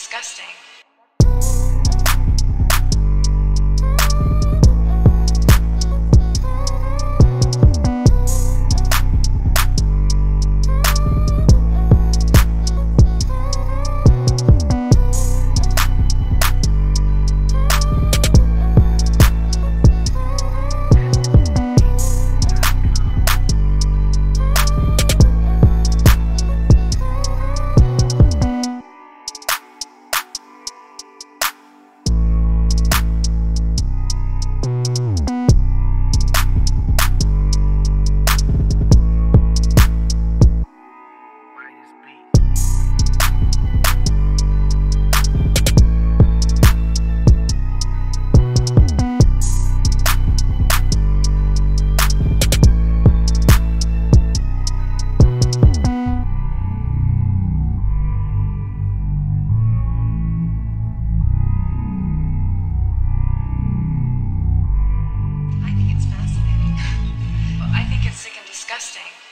disgusting. Disgusting.